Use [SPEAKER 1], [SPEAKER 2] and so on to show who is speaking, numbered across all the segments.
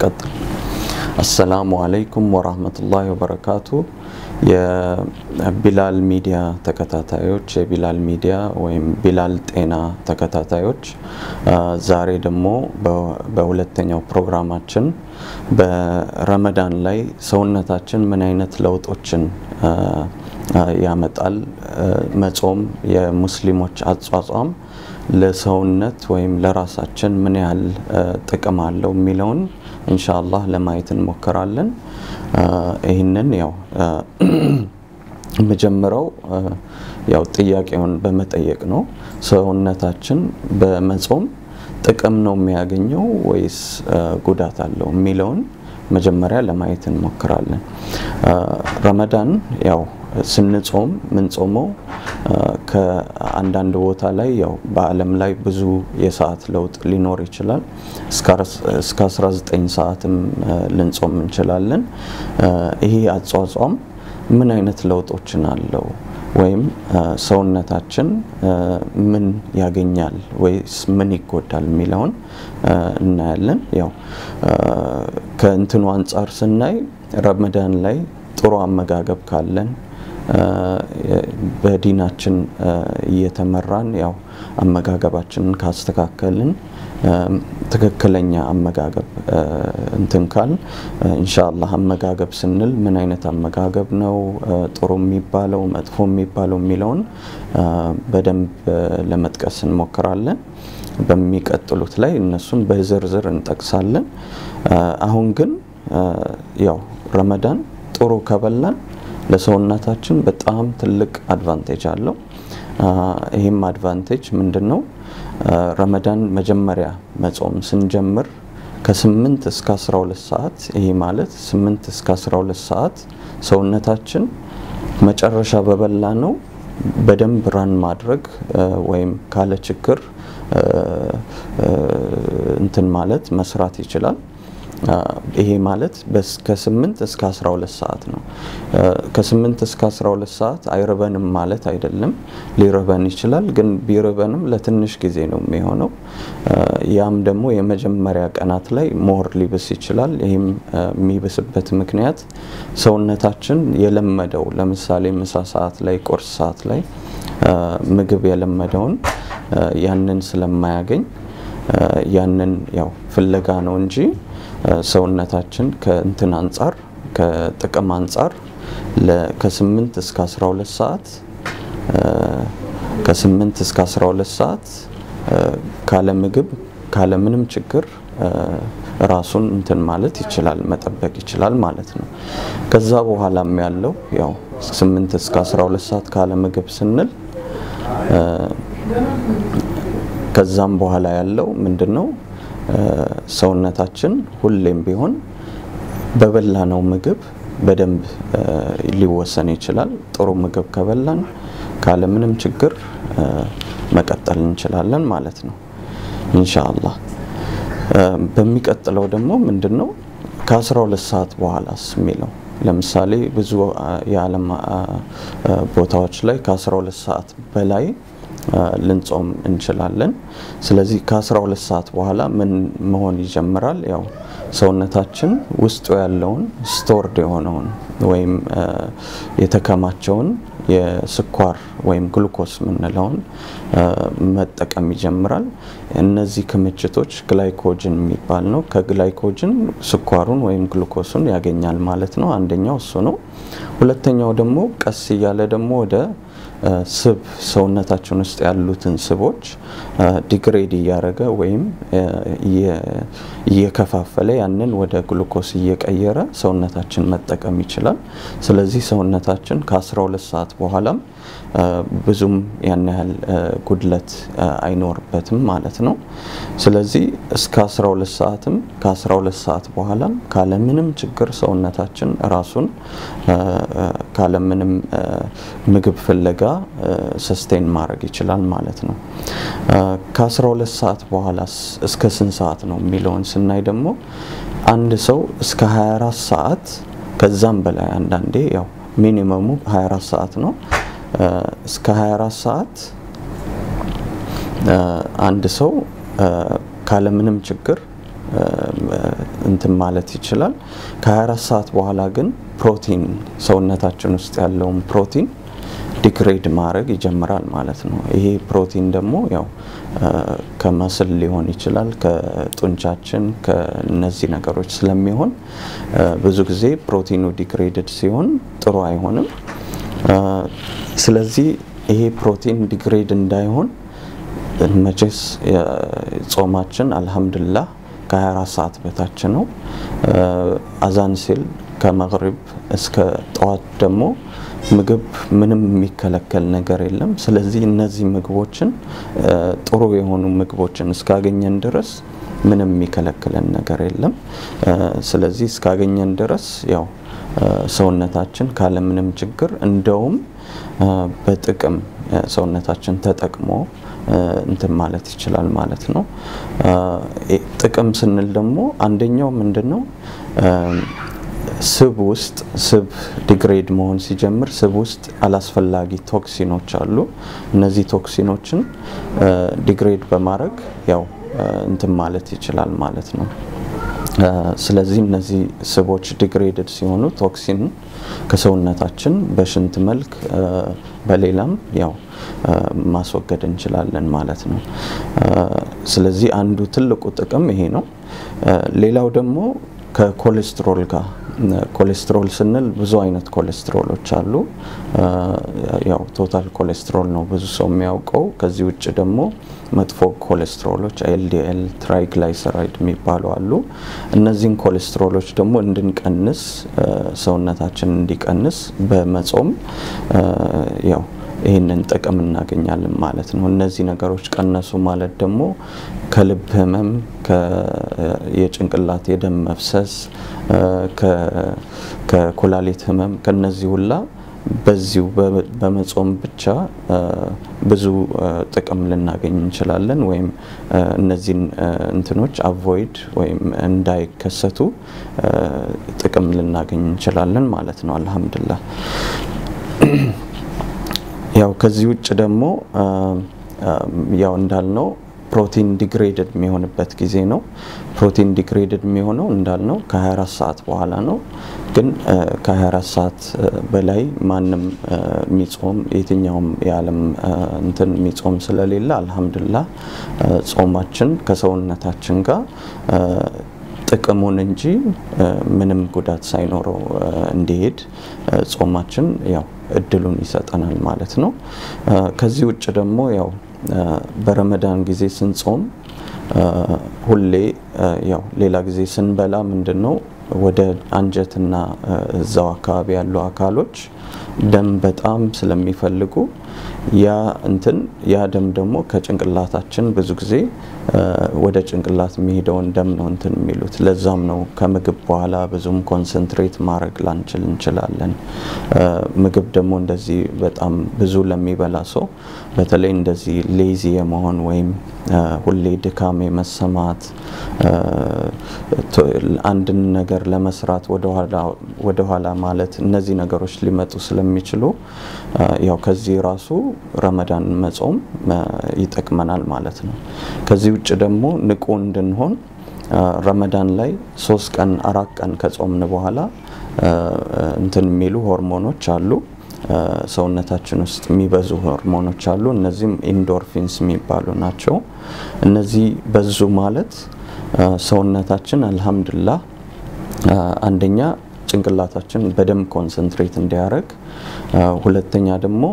[SPEAKER 1] ልቀጥል። አሰላሙ አለይኩም ወራህመቱላሂ ወበረካቱ። የቢላል ሚዲያ ተከታታዮች፣ የቢላል ሚዲያ ወይም ቢላል ጤና ተከታታዮች ዛሬ ደግሞ በሁለተኛው ፕሮግራማችን በረመዳን ላይ ሰውነታችን ምን አይነት ለውጦችን ያመጣል፣ መጾም የሙስሊሞች አጿጿም ለሰውነት ወይም ለራሳችን ምን ያህል ጥቅም አለው የሚለውን ኢንሻአላህ ለማየት እንሞክራለን። ይህንን ያው የምጀምረው ያው ጥያቄውን በመጠየቅ ነው። ሰውነታችን በመጾም ጥቅም ነው የሚያገኘው ወይስ ጉዳት አለው የሚለውን መጀመሪያ ለማየት እንሞክራለን። ረመዳን ያው ስንጾም ምንጾመው ከአንዳንድ ቦታ ላይ ያው በዓለም ላይ ብዙ የሰዓት ለውጥ ሊኖር ይችላል። እስከ 19 ሰዓትም ልንጾም እንችላለን። ይሄ አጿጿም ምን አይነት ለውጦችን አለው ወይም ሰውነታችን ምን ያገኛል ወይስ ምን ይጎዳል የሚለውን እናያለን። ያው ከእንትኑ አንጻር ስናይ ረመዳን ላይ ጥሩ አመጋገብ ካለን በዲናችን እየተመራን ያው አመጋገባችንን ካስተካከልን ትክክለኛ አመጋገብ እንትን ካል ኢንሻአላህ አመጋገብ ስንል ምን አይነት አመጋገብ ነው ጥሩ የሚባለው መጥፎ የሚባለው የሚለውን በደንብ ለመጥቀስ እንሞክራለን። በሚቀጥሉት ላይ እነሱን በዝርዝር እንጠቅሳለን። አሁን ግን ያው ረመዳን ጥሩ ከበላን ለሰውነታችን በጣም ትልቅ advantage አለው። ይህም advantage ምንድን ነው? ረመዳን መጀመሪያ መጾም ስንጀምር ከ8 እስከ 12 ሰዓት ይሄ ማለት 8 እስከ 12 ሰዓት ሰውነታችን መጨረሻ በበላ ነው በደንብ run ማድረግ ወይም ካለ ችግር እንትን ማለት መስራት ይችላል። ይሄ ማለት ከ8 እስከ 12 ሰዓት ነው። ከ8 እስከ 12 ሰዓት አይርበንም ማለት አይደለም። ሊርበን ይችላል፣ ግን ቢርበንም ለትንሽ ጊዜ ነው የሚሆነው። ያም ደግሞ የመጀመሪያ ቀናት ላይ more ሊብስ ይችላል። ይህም የሚብስበት ምክንያት ሰውነታችን የለመደው ለምሳሌ ምሳ ሰዓት ላይ፣ ቁርስ ሰዓት ላይ ምግብ የለመደውን ያንን ስለማያገኝ ያንን ያው ፍለጋ ነው እንጂ ሰውነታችን ከእንትን አንጻር ከጥቅም አንጻር ከ8 እስከ 12 ሰዓት ከ8 እስከ 12 ሰዓት ካለ ምግብ ካለ ምንም ችግር ራሱን እንትን ማለት ይችላል መጠበቅ ይችላል ማለት ነው። ከዛ በኋላም ያለው ያው 8 እስከ 12 ሰዓት ካለ ምግብ ስንል ከዛም በኋላ ያለው ምንድን ነው? ሰውነታችን ሁሌም ቢሆን በበላነው ምግብ በደንብ ሊወሰን ይችላል። ጥሩ ምግብ ከበላን ካለምንም ችግር መቀጠል እንችላለን ማለት ነው ኢንሻአላህ። በሚቀጥለው ደግሞ ምንድን ነው ከ12 ሰዓት በኋላስ የሚለው ለምሳሌ ብዙ የዓለም ቦታዎች ላይ ከ12 ሰዓት በላይ ልንጾም እንችላለን። ስለዚህ ከ12 ሰዓት በኋላ ምን መሆን ይጀምራል? ያው ሰውነታችን ውስጡ ያለውን ስቶርድ የሆነውን ወይም የተከማቸውን የስኳር ወይም ግሉኮስ የምንለውን መጠቀም ይጀምራል። እነዚህ ክምችቶች glycogen የሚባል ነው። ከ glycogen ስኳሩን ወይም ግሉኮሱን ያገኛል ማለት ነው። አንደኛው እሱ ነው። ሁለተኛው ደግሞ ቀስ እያለ ደግሞ ወደ ስብ ሰውነታችን ውስጥ ያሉትን ስቦች degrade እያደረገ ወይም እየከፋፈለ ያንን ወደ ግሉኮስ እየቀየረ ሰውነታችን መጠቀም ይችላል። ስለዚህ ሰውነታችን ከ12 ሰዓት በኋላም ብዙም ያን ያህል ጉድለት አይኖርበትም ማለት ነው። ስለዚህ እስከ 12 ሰዓትም ከ12 ሰዓት በኋላም ካለምንም ችግር ሰውነታችን ራሱን ካለምንም ምግብ ፍለጋ ሰስቴን ማድረግ ይችላል ማለት ነው። ከ12 ሰዓት በኋላ እስከ ስንት ሰዓት ነው የሚለውን ስናይ ደግሞ አንድ ሰው እስከ 24 ሰዓት ከዛም በላይ አንዳንዴ ያው minimum ኡ 24 ሰዓት ነው። እስከ 24 ሰዓት አንድ ሰው ካለምንም ችግር እንትን ማለት ይችላል። ከ24 ሰዓት በኋላ ግን ፕሮቲን ሰውነታችን ውስጥ ያለውን ፕሮቲን degrade ማድረግ ይጀምራል ማለት ነው። ይሄ ፕሮቲን ደግሞ ያው ከመስል ሊሆን ይችላል፣ ከጡንቻችን ከነዚህ ነገሮች ስለሚሆን ብዙ ጊዜ ፕሮቲኑ degraded ሲሆን ጥሩ አይሆንም። ስለዚህ ይሄ ፕሮቲን degrade እንዳይሆን መቼስ ጾማችን አልሐምዱላህ ከ24 ሰዓት በታች ነው። አዛን ሲል ከመግሪብ እስከ ጠዋት ደግሞ ምግብ ምንም የሚከለከል ነገር የለም። ስለዚህ እነዚህ ምግቦችን ጥሩ የሆኑ ምግቦችን እስካገኘን ድረስ ምንም የሚከለክለን ነገር የለም። ስለዚህ እስካገኘን ድረስ ያው ሰውነታችን ካለምንም ችግር እንደውም በጥቅም ሰውነታችን ተጠቅሞ እንትን ማለት ይችላል ማለት ነው። ጥቅም ስንል ደግሞ አንደኛው ምንድን ነው? ስብ ውስጥ ስብ ዲግሬድ መሆን ሲጀምር ስብ ውስጥ አላስፈላጊ ቶክሲኖች አሉ። እነዚህ toxin ኦችን degrade በማድረግ ያው እንትን ማለት ይችላል ማለት ነው። ስለዚህ እነዚህ ስቦች degraded ሲሆኑ toxin ከሰውነታችን በሽንት መልክ በሌላም ያው ማስወገድ እንችላለን ማለት ነው። ስለዚህ አንዱ ትልቁ ጥቅም ይሄ ነው። ሌላው ደግሞ ከኮሌስትሮል ጋር ኮሌስትሮል ስንል ብዙ አይነት ኮሌስትሮሎች አሉ። ያው total ኮሌስትሮል ነው ብዙ ሰው የሚያውቀው። ከዚህ ውጭ ደግሞ መጥፎ ኮሌስትሮሎች LDL፣ triglyceride የሚባሉ አሉ። እነዚህን ኮሌስትሮሎች ደግሞ እንድንቀንስ ሰውነታችን እንዲቀንስ በመጾም ያው ይህንን ጥቅም እናገኛለን ማለት ነው። እነዚህ ነገሮች ቀነሱ ማለት ደግሞ ከልብ ህመም፣ የጭንቅላት የደም መፍሰስ፣ ከኩላሊት ህመም ከነዚህ ሁላ በዚሁ በመጾም ብቻ ብዙ ጥቅም ልናገኝ እንችላለን። ወይም እነዚህን እንትኖች avoid ወይም እንዳይከሰቱ ጥቅም ልናገኝ እንችላለን ማለት ነው። አልሐምዱላህ። ያው ከዚህ ውጭ ደግሞ ያው እንዳልነው ፕሮቲን degraded የሚሆንበት ጊዜ ነው። ፕሮቲን degraded የሚሆነው እንዳልነው ከ24 ሰዓት በኋላ ነው። ግን ከ24 ሰዓት በላይ ማንም የሚጾም የትኛውም የዓለም እንትን የሚጾም ስለሌለ አልሐምዱላህ ጾማችን ከሰውነታችን ጋር ጥቅሙን እንጂ ምንም ጉዳት ሳይኖረው እንዲሄድ ጾማችን ያው እድሉን ይሰጠናል ማለት ነው። ከዚህ ውጭ ደግሞ ያው በረመዳን ጊዜ ስንጾም ሁሌ ያው ሌላ ጊዜ ስንበላ ምንድን ነው ወደ አንጀትና እዛው አካባቢ ያሉ አካሎች ደም በጣም ስለሚፈልጉ ያ እንትን ያ ደም ደግሞ ከጭንቅላታችን ብዙ ጊዜ ወደ ጭንቅላት የሚሄደውን ደም ነው እንትን የሚሉት። ለዛም ነው ከምግብ በኋላ ብዙም concentrate ማድረግ ላንችል እንችላለን። ምግብ ደግሞ እንደዚህ በጣም ብዙ ለሚበላ ሰው በተለይ እንደዚህ ሌዚ የመሆን ወይም ሁሌ ድካም የመሰማት አንድን ነገር ለመስራት ወደኋላ ማለት እነዚህ ነገሮች ሊመጡ ስለሚችሉ ያው ከዚህ ራሱ ረመዳን መጾም ይጠቅመናል ማለት ነው። ከዚህ ውጭ ደግሞ ንቁ እንድንሆን ረመዳን ላይ ሶስት ቀን አራት ቀን ከጾምን በኋላ እንትን የሚሉ ሆርሞኖች አሉ ሰውነታችን ውስጥ የሚበዙ ሆርሞኖች አሉ። እነዚህም endorphins የሚባሉ ናቸው። እነዚህ በዙ ማለት ሰውነታችን አልሐምዱላህ አንደኛ ጭንቅላታችን በደንብ concentrate እንዲያደርግ፣ ሁለተኛ ደግሞ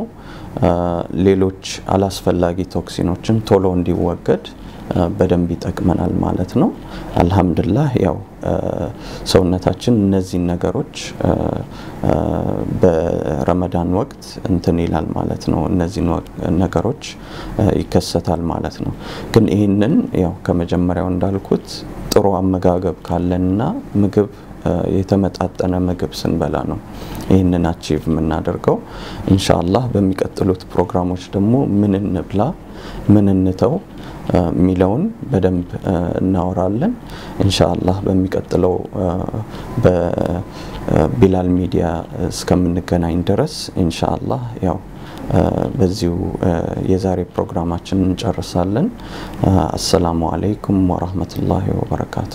[SPEAKER 1] ሌሎች አላስፈላጊ toxin ኦችን ቶሎ እንዲወገድ በደንብ ይጠቅመናል ማለት ነው። አልሐምዱላህ ያው ሰውነታችን እነዚህን ነገሮች በረመዳን ወቅት እንትን ይላል ማለት ነው። እነዚህ ነገሮች ይከሰታል ማለት ነው። ግን ይህንን ያው ከመጀመሪያው እንዳልኩት ጥሩ አመጋገብ ካለንና ምግብ የተመጣጠነ ምግብ ስንበላ ነው ይህንን አቺቭ የምናደርገው። ኢንሻአላህ በሚቀጥሉት ፕሮግራሞች ደግሞ ምን እንብላ ምን እንተው የሚለውን በደንብ እናወራለን። ኢንሻአላህ በሚቀጥለው በቢላል ሚዲያ እስከምንገናኝ ድረስ ኢንሻአላህ ያው በዚሁ የዛሬ ፕሮግራማችን እንጨርሳለን። አሰላሙ አለይኩም ወራህመቱላሂ ወበረካቱ።